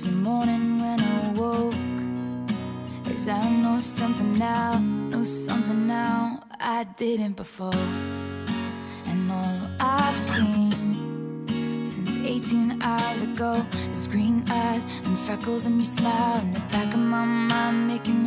was the morning when I woke. As I know something now, know something now I didn't before. And all I've seen since 18 hours ago is green eyes and freckles and your smile in the back of my mind making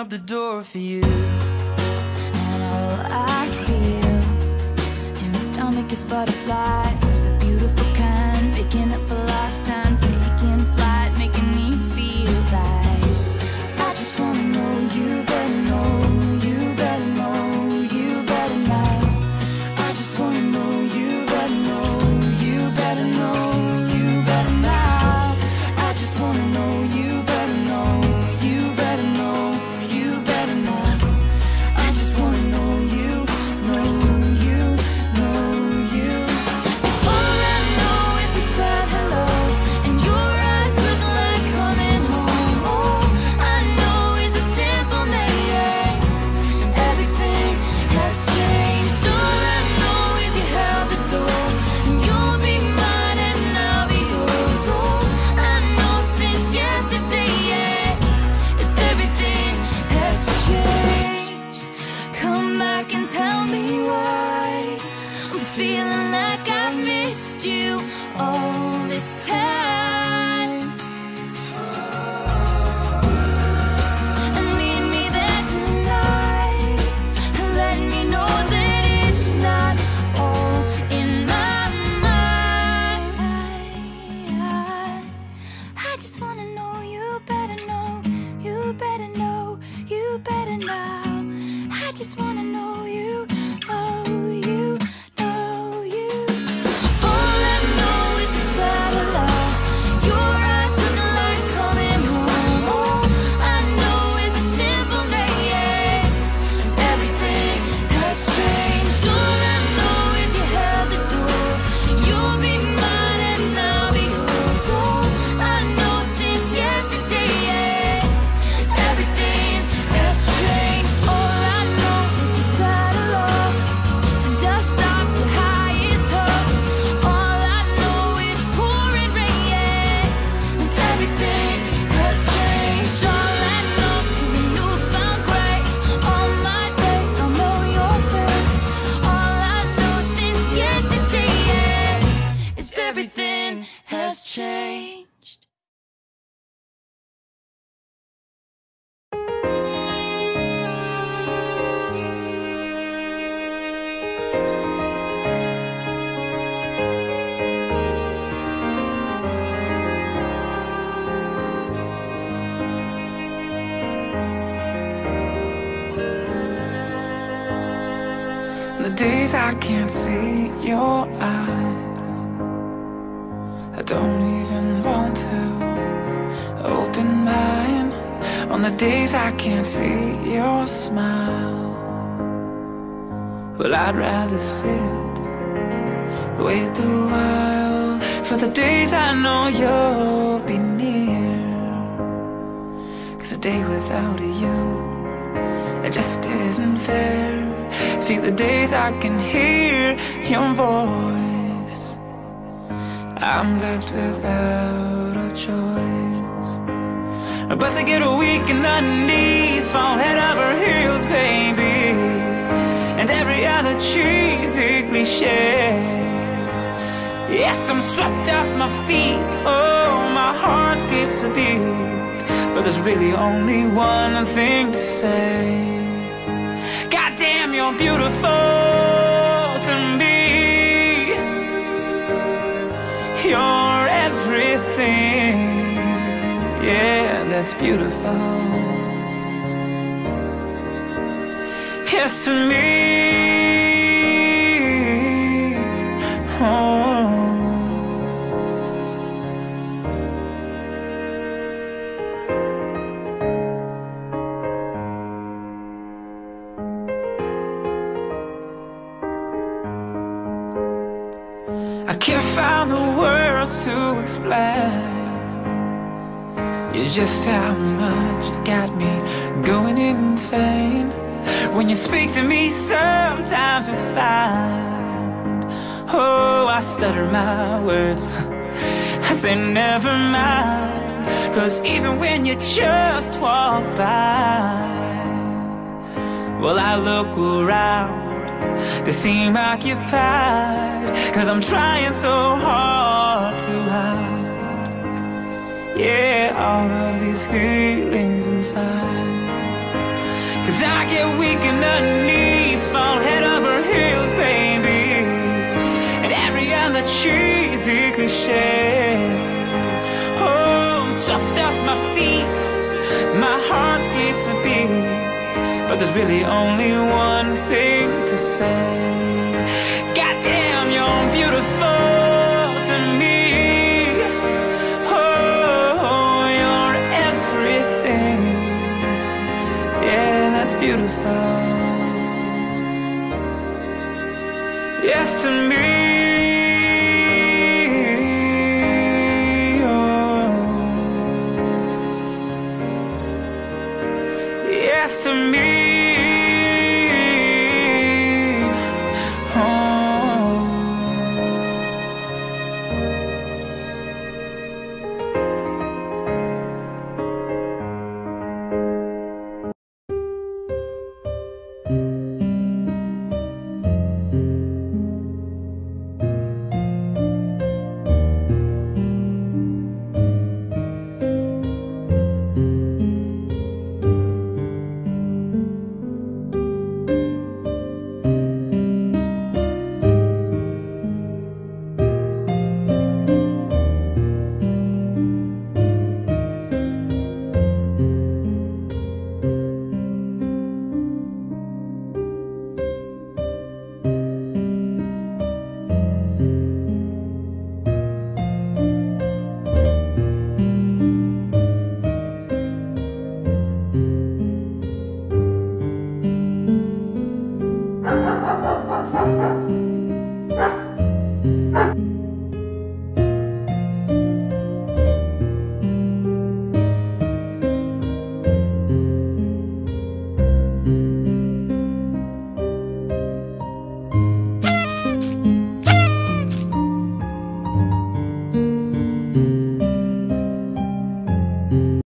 up the door for you. And all I feel in my stomach is butterflies The beautiful kind, picking up a lost time. The days I can't see your eyes. I don't even want to open mine. On the days I can't see your smile. Well, I'd rather sit Wait a while. For the days I know you'll be near. Cause a day without you It just isn't fair. See the days I can hear your voice. I'm left without a choice. But to get weak in the knees Fall head over heels, baby. And every other cheesy cliche Yes, I'm swept off my feet. Oh, my heart skips a beat. But there's really only one thing to say. Beautiful to me. You're everything. Yeah, that's beautiful. Yes, to me. You're just how much you got me going insane. When you speak to me, sometimes we find. Oh, I stutter my words. I say, never mind. Cause even when you just walk by, well, I look around to seem occupied. Cause I'm trying so hard to hide. Yeah, all of these feelings inside. Cause I get weak in the knees, fall head over heels, baby. And every other cheesy cliche. But there's really only one thing to say. Goddamn, you're beautiful to me. Oh, you're everything. Yeah, that's beautiful. Yes, to me.